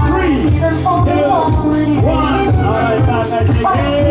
three, two, one. All right, back at you.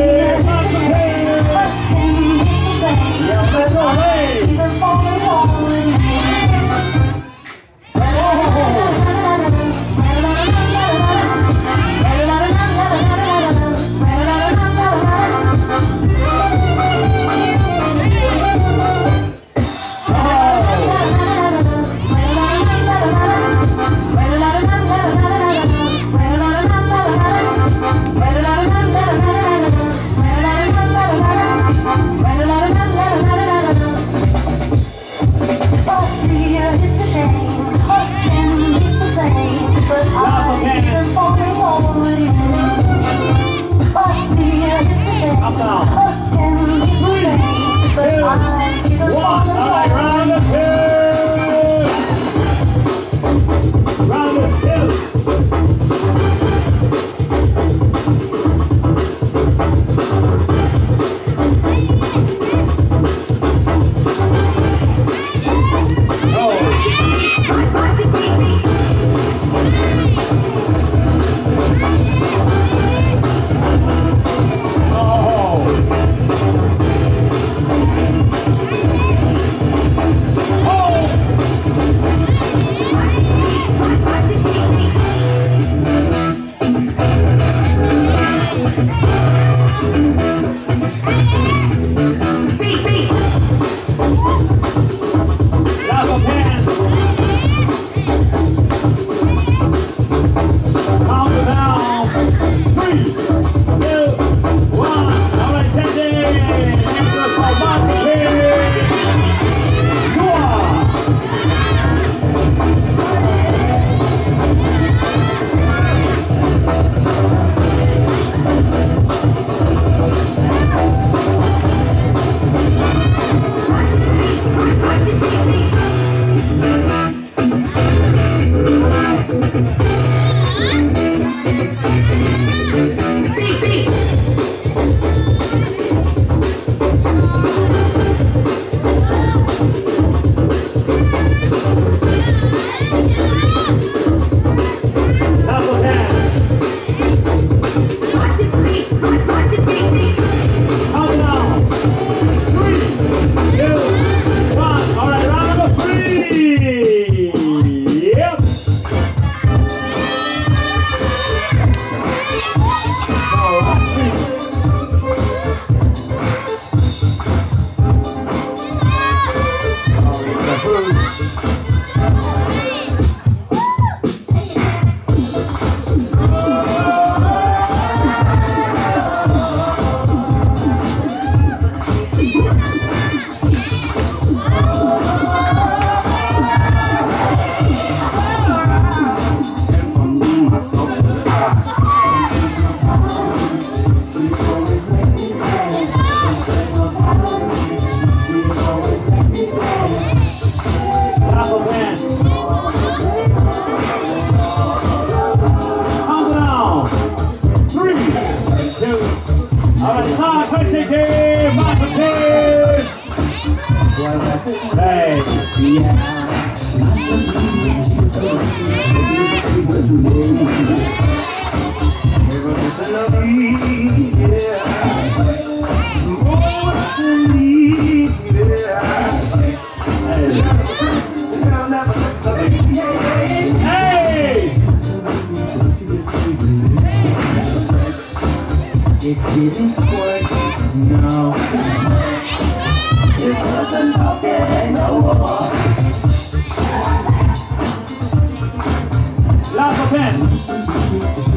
Avanzada, Sánchez, que Mández. Hey, yeah. It didn't work. no. It doesn't happen no more Last pen.